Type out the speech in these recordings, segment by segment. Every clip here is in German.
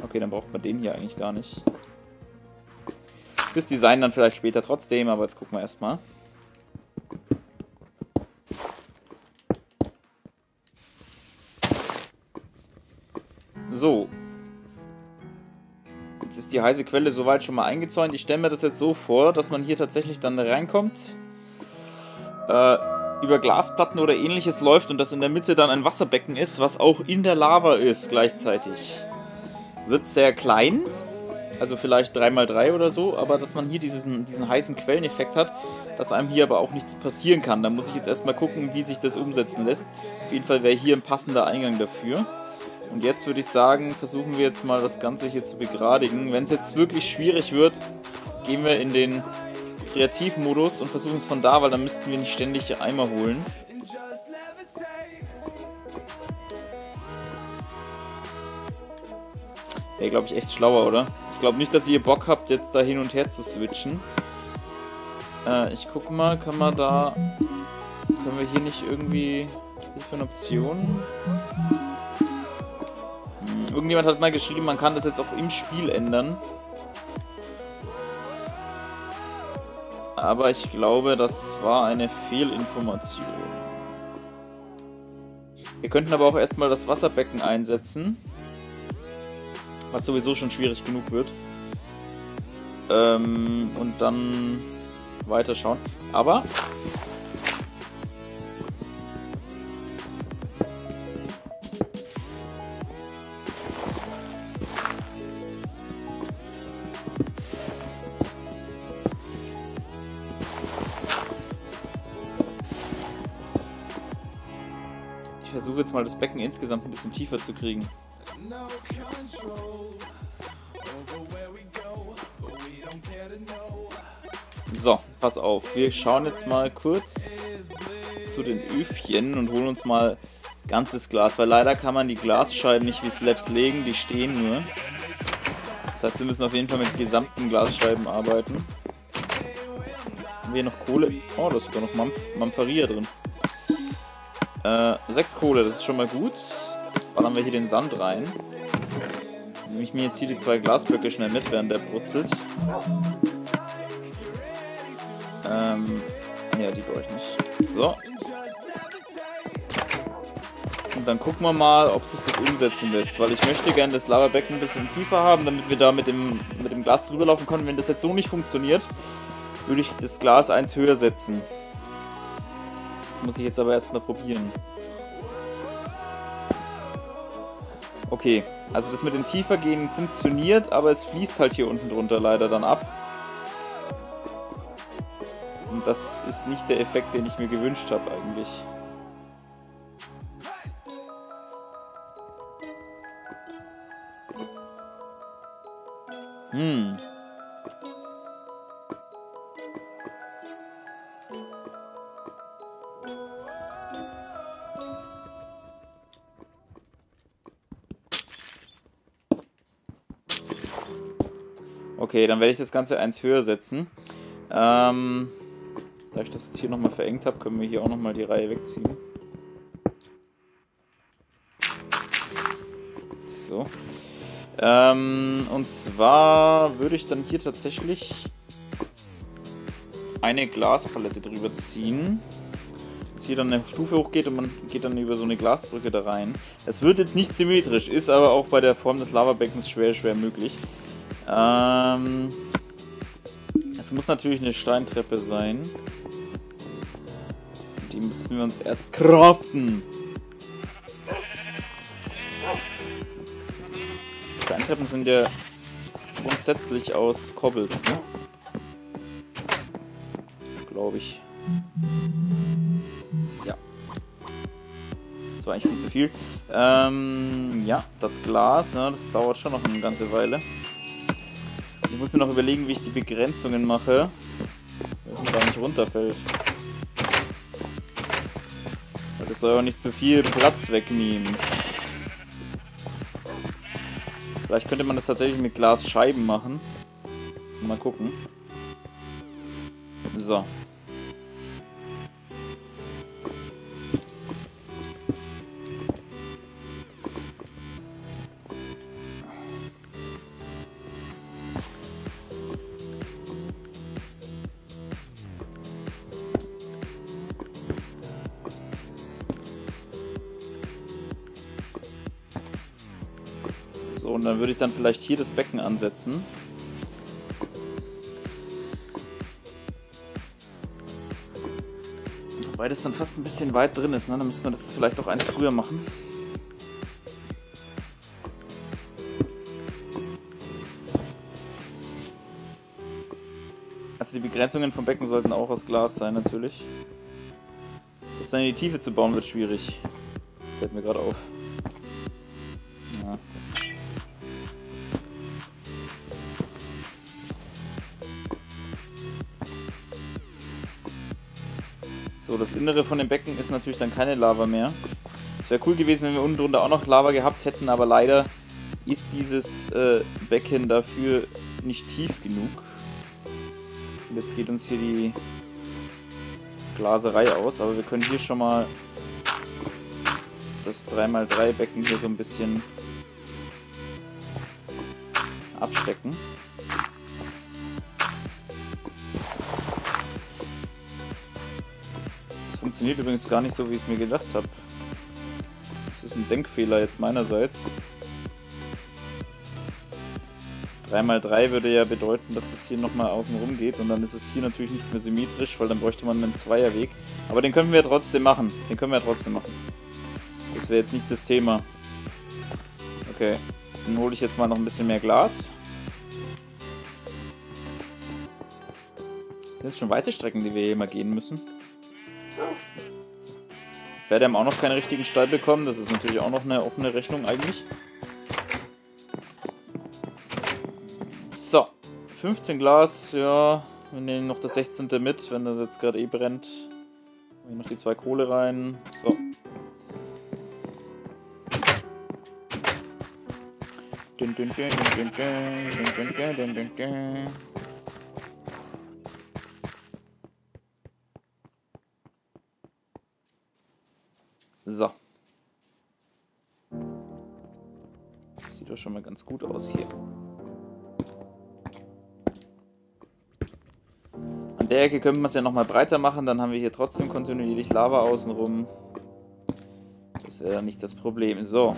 Okay, dann braucht man den hier eigentlich gar nicht. Fürs Design dann vielleicht später trotzdem, aber jetzt gucken wir erstmal. So. Jetzt ist die heiße Quelle soweit schon mal eingezäunt. Ich stelle mir das jetzt so vor, dass man hier tatsächlich dann reinkommt, äh, über Glasplatten oder ähnliches läuft und dass in der Mitte dann ein Wasserbecken ist, was auch in der Lava ist gleichzeitig. Wird sehr klein, also vielleicht 3x3 oder so, aber dass man hier diesen, diesen heißen Quelleneffekt hat, dass einem hier aber auch nichts passieren kann. Da muss ich jetzt erstmal gucken, wie sich das umsetzen lässt. Auf jeden Fall wäre hier ein passender Eingang dafür. Und jetzt würde ich sagen, versuchen wir jetzt mal das Ganze hier zu begradigen. Wenn es jetzt wirklich schwierig wird, gehen wir in den Kreativmodus und versuchen es von da, weil dann müssten wir nicht ständig Eimer holen. Wäre, glaube ich, echt schlauer, oder? Ich glaube nicht, dass ihr Bock habt, jetzt da hin und her zu switchen. Äh, ich gucke mal, kann man da... Können wir hier nicht irgendwie... Was für eine Option? Irgendjemand hat mal geschrieben, man kann das jetzt auch im Spiel ändern. Aber ich glaube, das war eine Fehlinformation. Wir könnten aber auch erstmal das Wasserbecken einsetzen. Was sowieso schon schwierig genug wird. Ähm, und dann weiterschauen. Aber versuche jetzt mal das Becken insgesamt ein bisschen tiefer zu kriegen. So, pass auf. Wir schauen jetzt mal kurz zu den Öfchen und holen uns mal ganzes Glas, weil leider kann man die Glasscheiben nicht wie Slabs legen, die stehen nur. Das heißt, wir müssen auf jeden Fall mit gesamten Glasscheiben arbeiten. Haben wir noch Kohle? Oh, da ist sogar noch Mamph Mampharia drin. Äh, sechs Kohle, das ist schon mal gut. Ballern wir hier den Sand rein. Nehme ich mir jetzt hier die zwei Glasblöcke schnell mit, während der brutzelt. Ähm, ja, die brauche ich nicht. So. Und dann gucken wir mal, ob sich das umsetzen lässt, weil ich möchte gerne das Lavabecken ein bisschen tiefer haben, damit wir da mit dem, mit dem Glas drüber laufen können. Wenn das jetzt so nicht funktioniert, würde ich das Glas eins höher setzen muss ich jetzt aber erstmal probieren. Okay, also das mit dem Tiefergehen funktioniert, aber es fließt halt hier unten drunter leider dann ab. Und das ist nicht der Effekt, den ich mir gewünscht habe eigentlich. Hm. Okay, dann werde ich das Ganze eins höher setzen. Ähm, da ich das jetzt hier nochmal verengt habe, können wir hier auch nochmal die Reihe wegziehen. So. Ähm, und zwar würde ich dann hier tatsächlich eine Glaspalette drüber ziehen. Dass hier dann eine Stufe hochgeht und man geht dann über so eine Glasbrücke da rein. Es wird jetzt nicht symmetrisch, ist aber auch bei der Form des Lavabeckens schwer, schwer möglich. Ähm, es muss natürlich eine Steintreppe sein. Die müssten wir uns erst craften. Steintreppen sind ja grundsätzlich aus Cobbles, ne? Glaube ich. Ja. Das war eigentlich viel zu viel. Ähm, ja, das Glas, ne, das dauert schon noch eine ganze Weile. Muss mir noch überlegen, wie ich die Begrenzungen mache. Dass man da nicht runterfällt. Das soll auch nicht zu viel Platz wegnehmen. Vielleicht könnte man das tatsächlich mit Glasscheiben machen. Mal gucken. So. Und dann würde ich dann vielleicht hier das Becken ansetzen. Wobei das dann fast ein bisschen weit drin ist, ne? Dann müsste man das vielleicht auch eins früher machen. Also die Begrenzungen vom Becken sollten auch aus Glas sein, natürlich. Das dann in die Tiefe zu bauen, wird schwierig. Fällt mir gerade auf. Ja. So, das Innere von dem Becken ist natürlich dann keine Lava mehr. Es wäre cool gewesen, wenn wir unten drunter auch noch Lava gehabt hätten, aber leider ist dieses äh, Becken dafür nicht tief genug. Und jetzt geht uns hier die Glaserei aus, aber wir können hier schon mal das 3x3 Becken hier so ein bisschen abstecken. Funktioniert übrigens gar nicht so, wie ich es mir gedacht habe. Das ist ein Denkfehler jetzt meinerseits. 3x3 würde ja bedeuten, dass das hier nochmal außen rum geht und dann ist es hier natürlich nicht mehr symmetrisch, weil dann bräuchte man einen Zweierweg. Aber den können wir trotzdem machen. Den können wir trotzdem machen. Das wäre jetzt nicht das Thema. Okay, dann hole ich jetzt mal noch ein bisschen mehr Glas. Das sind jetzt schon weite Strecken, die wir hier mal gehen müssen. Haben auch noch keinen richtigen Stall bekommen. Das ist natürlich auch noch eine offene Rechnung eigentlich. 15 Glas, ja. Wir nehmen noch das 16. mit, wenn das jetzt gerade eh brennt. Hier noch die zwei Kohle rein. So. So. sieht doch schon mal ganz gut aus hier. der Ecke könnte man es ja nochmal breiter machen, dann haben wir hier trotzdem kontinuierlich Lava außenrum. Das wäre nicht das Problem. So.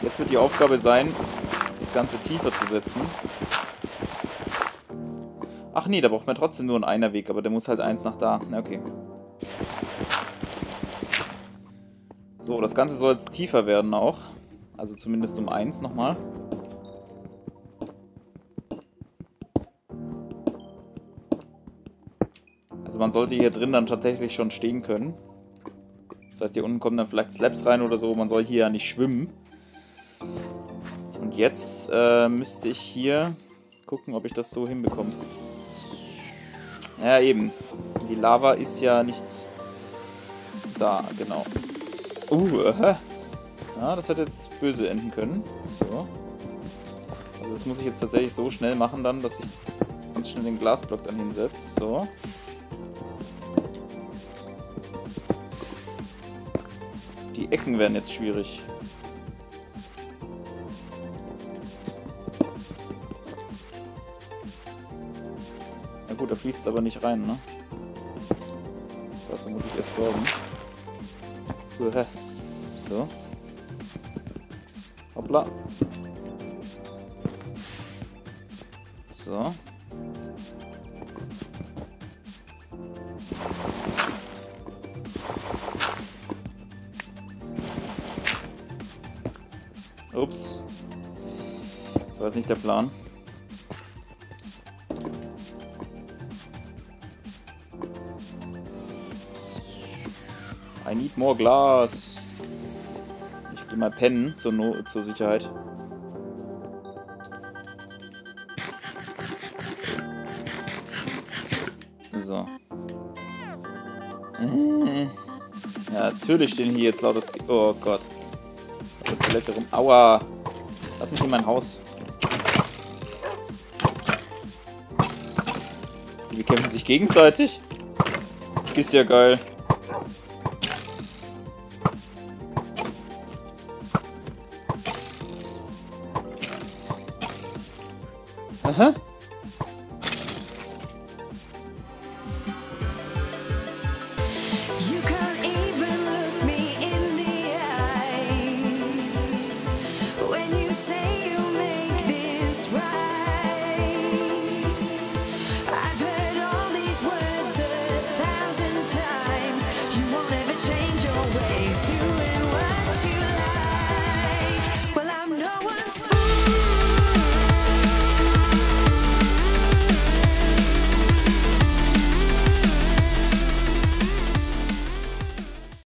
Jetzt wird die Aufgabe sein, das Ganze tiefer zu setzen. Ach nee, da braucht man trotzdem nur einen Einerweg, aber der muss halt eins nach da. Okay. So, das Ganze soll jetzt tiefer werden auch. Also zumindest um eins nochmal. Also man sollte hier drin dann tatsächlich schon stehen können. Das heißt, hier unten kommen dann vielleicht Slabs rein oder so. Man soll hier ja nicht schwimmen. Und jetzt äh, müsste ich hier gucken, ob ich das so hinbekomme. Ja, eben. Die Lava ist ja nicht da, genau. Uh, äh. Ja, das hätte jetzt böse enden können. So. Also das muss ich jetzt tatsächlich so schnell machen dann, dass ich ganz schnell den Glasblock dann hinsetze. So. Die Ecken werden jetzt schwierig. Na gut, da fließt es aber nicht rein, ne? Dafür muss ich erst sorgen. So. Hoppla. So. Ups. Das war jetzt nicht der Plan. I need more glass. Ich gehe mal pennen zur, no zur Sicherheit. So. Äh. Ja, natürlich stehen hier jetzt lauter... Oh Gott. Das Skelette rum. Aua. Lass mich in mein Haus. Die kämpfen sich gegenseitig. Ist ja geil. Aha.